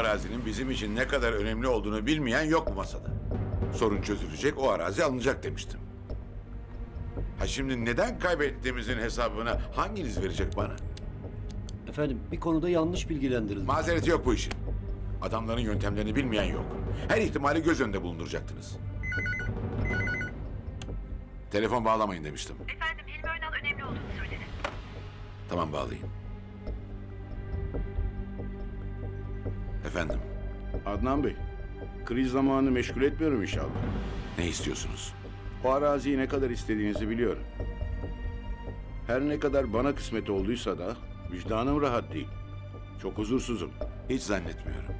Arazinin bizim için ne kadar önemli olduğunu bilmeyen yok bu masada. Sorun çözülecek, o arazi alınacak demiştim. Ha şimdi neden kaybettiğimizin hesabını hanginiz verecek bana? Efendim bir konuda yanlış bilgilendirildim. Mazereti yok bu işin. Adamların yöntemlerini bilmeyen yok. Her ihtimali göz önünde bulunduracaktınız. Telefon bağlamayın demiştim. Efendim Hilmi Önal önemli olduğunu söyledi. Tamam bağlayayım. Efendim, Adnan Bey, kriz zamanı meşgul etmiyorum inşallah. ne istiyorsunuz? O araziyi ne kadar istediğinizi biliyorum. Her ne kadar bana kısmet olduysa da vicdanım rahat değil. Çok huzursuzum. Hiç zannetmiyorum.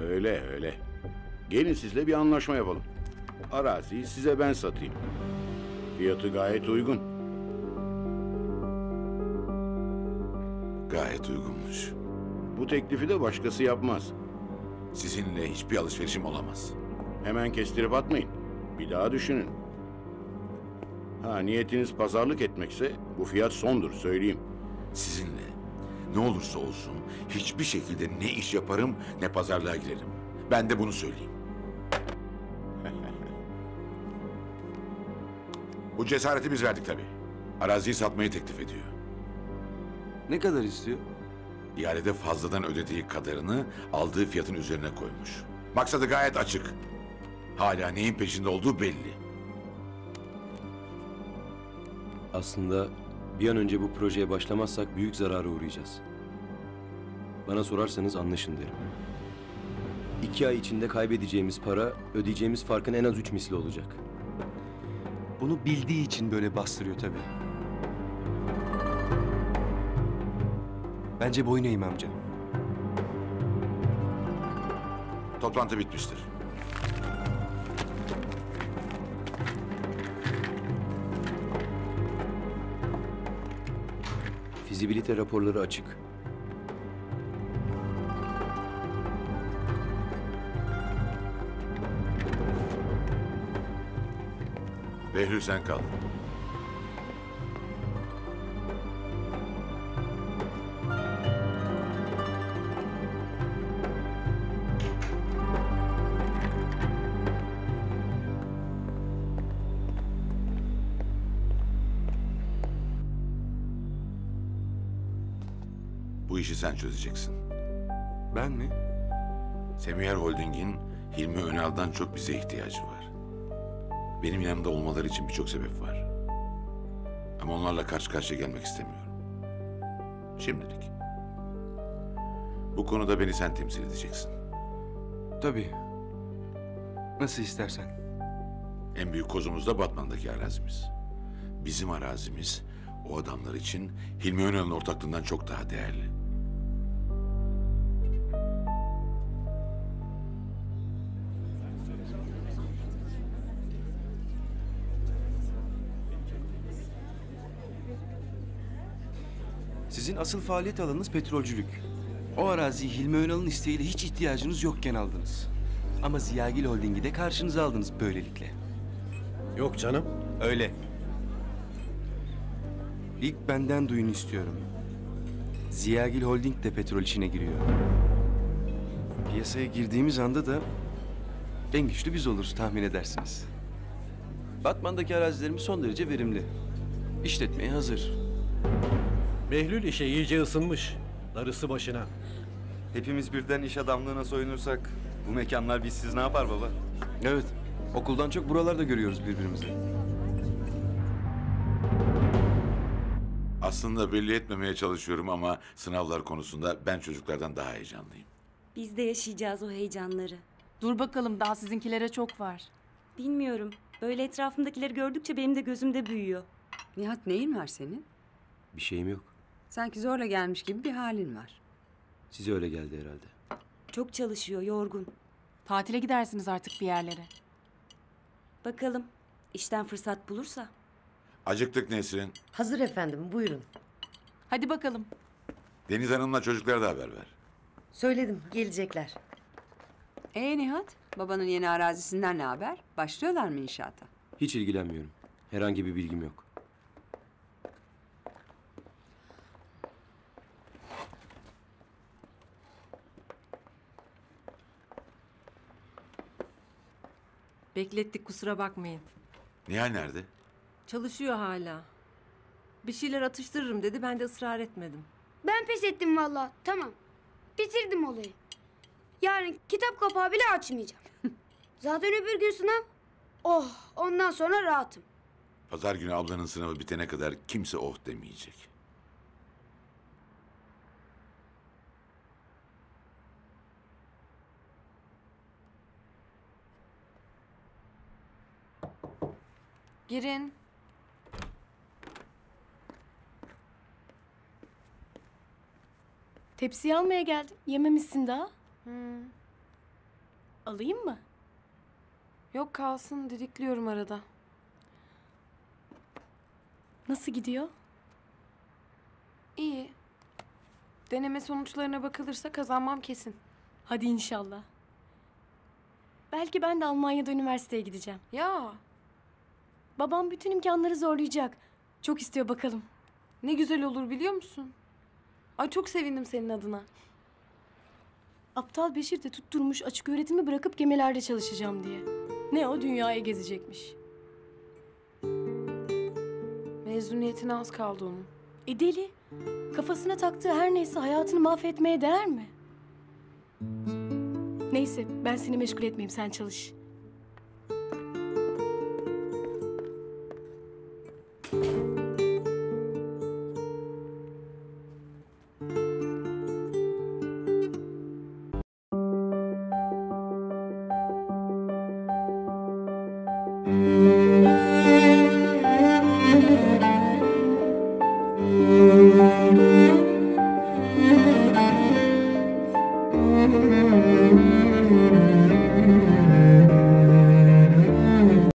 Öyle öyle. Gelin sizle bir anlaşma yapalım. Araziyi size ben satayım. Fiyatı gayet uygun. Gayet uygunmuş. Bu teklifi de başkası yapmaz. Sizinle hiçbir alışverişim olamaz. Hemen kestirip atmayın. Bir daha düşünün. Ha niyetiniz pazarlık etmekse bu fiyat sondur söyleyeyim. Sizinle ne olursa olsun hiçbir şekilde ne iş yaparım ne pazarlığa girerim. Ben de bunu söyleyeyim. Bu cesareti biz verdik tabii. Araziyi satmayı teklif ediyor. Ne kadar istiyor? İhalede fazladan ödediği kadarını aldığı fiyatın üzerine koymuş. Maksadı gayet açık. Hala neyin peşinde olduğu belli. Aslında bir an önce bu projeye başlamazsak büyük zarara uğrayacağız. Bana sorarsanız anlaşın derim. İki ay içinde kaybedeceğimiz para ödeyeceğimiz farkın en az üç misli olacak. Bunu bildiği için böyle bastırıyor tabii. Bence boyun eğme amca. Toplantı bitmiştir. Fizibilite raporları açık. Behlül sen kal. Bu işi sen çözeceksin. Ben mi? Semiyer Holding'in Hilmi Önal'dan çok bize ihtiyacı var. Benim yanımda olmaları için birçok sebep var. Ama onlarla karşı karşıya gelmek istemiyorum. Şimdilik. Bu konuda beni sen temsil edeceksin. Tabii. Nasıl istersen. En büyük kozumuz da Batman'daki arazimiz. Bizim arazimiz o adamlar için Hilmi Önal'ın ortaklığından çok daha değerli. Sizin asıl faaliyet alanınız petrolcülük. O araziyi Hilmi Önal'ın isteğiyle hiç ihtiyacınız yokken aldınız. Ama Ziyagil Holding'i de karşınıza aldınız böylelikle. Yok canım. Öyle. İlk benden duyun istiyorum. Ziyagil Holding de petrol işine giriyor. Piyasaya girdiğimiz anda da en güçlü biz oluruz tahmin edersiniz. Batman'daki arazilerimiz son derece verimli. İşletmeye hazır. Behlül işe iyice ısınmış. Darısı başına. Hepimiz birden iş adamlığına soyunursak bu mekanlar bizsiz ne yapar baba? Evet, okuldan çok buralarda görüyoruz birbirimizi. Aslında belli etmemeye çalışıyorum ama sınavlar konusunda ben çocuklardan daha heyecanlıyım. Biz de yaşayacağız o heyecanları. Dur bakalım daha sizinkilere çok var. Bilmiyorum. Böyle etrafımdakileri gördükçe benim de gözümde büyüyor. Nihat neyin var senin? Bir şeyim yok. Sanki zorla gelmiş gibi bir halin var. Size öyle geldi herhalde. Çok çalışıyor, yorgun. Tatile gidersiniz artık bir yerlere. Bakalım işten fırsat bulursa. Acıktık Nesrin. Hazır efendim, buyurun. Hadi bakalım. Deniz Hanım'la çocuklara da haber ver. Söyledim, gelecekler. Ee Nihat, babanın yeni arazisinden ne haber? Başlıyorlar mı inşaata? Hiç ilgilenmiyorum. Herhangi bir bilgim yok. Beklettik kusura bakmayın. Nihal nerede? Çalışıyor hala. Bir şeyler atıştırırım dedi ben de ısrar etmedim. Ben pes ettim valla. Tamam. Bitirdim olayı. Yarın kitap kapağı bile açmayacağım. Zaten öbür gün sınav. Oh ondan sonra rahatım. Pazar günü ablanın sınavı bitene kadar kimse oh demeyecek. Girin. Tepsiyi almaya geldim. Yememişsin daha. Alayım mı? Yok kalsın didikliyorum arada. Nasıl gidiyor? İyi. Deneme sonuçlarına bakılırsa kazanmam kesin. Hadi inşallah. Belki ben de Almanya'da üniversiteye gideceğim. Ya Babam bütün imkanları zorlayacak. Çok istiyor bakalım. ne güzel olur biliyor musun? Ay çok sevindim senin adına. Aptal Beşir de tutturmuş açık öğretimi bırakıp gemilerde çalışacağım diye. Ne o dünyayı gezecekmiş. Mezuniyetine az kaldı onun. E deli. Kafasına taktığı her neyse hayatını mahvetmeye değer mi? Neyse ben seni meşgul etmeyeyim sen çalış.